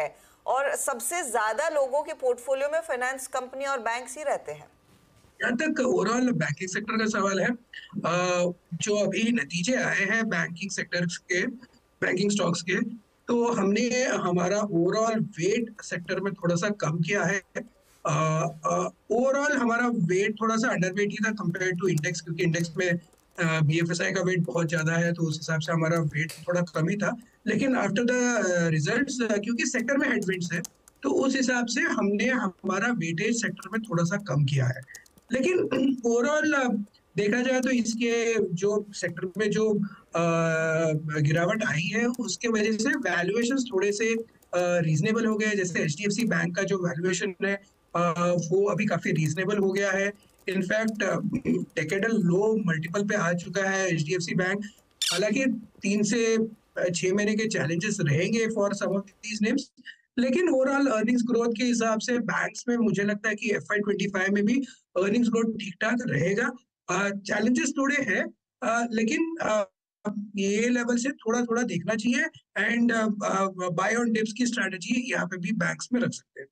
है और सबसे ज़्यादा लोगों के पोर्टफोलियो में फाइनेंस कंपनी और बैंक ही रहते हैं। जहाँ तक ओवरऑल बैंकिंग सेक्टर का सवाल है जो अभी नतीजे आए हैं बैंकिंग सेक्टर के बैंकिंग स्टॉक्स के तो हमने हमारा ओवरऑल वेट सेक्टर में थोड़ा सा कम किया है। ओवरऑल हमारा वेट थोड़ा सा अंडर वेट ही था कंपेयर टू इंडेक्स क्योंकि इंडेक्स में बी एफ़ एस आई का वेट बहुत ज़्यादा है तो उस हिसाब से हमारा वेट थोड़ा कम ही था। लेकिन आफ्टर द रिजल्ट्स क्योंकि सेक्टर में हेडविंड्स है तो उस हिसाब से हमने हमारा वेटेज सेक्टर में थोड़ा सा कम किया है। लेकिन ओवरऑल देखा जाए तो इसके जो सेक्टर में जो गिरावट आई है, उसके वजह से वैल्यूएशन थोड़े से रीजनेबल हो गए जैसे एचडीएफसी बैंक का जो वैल्यूएशन है वो अभी काफ़ी रीजनेबल हो गया है। इनफैक्ट टेकेडल लो मल्टीपल पे आ चुका है H D F C bank हालाँकि तीन से छह महीने के चैलेंजेस रहेंगे for some of these names लेकिन ओवरऑल अर्निंग्स ग्रोथ के हिसाब से बैंक्स में मुझे लगता है कि एफ़ आई ट्वेंटी फाइव में भी अर्निंग्स ग्रोथ ठीक ठाक रहेगा चैलेंजेस थोड़े हैं लेकिन ये लेवल से थोड़ा थोड़ा देखना चाहिए एंड बाय ऑन डिप्स की स्ट्रेटजी यहाँ पे भी बैंक्स में रख सकते हैं।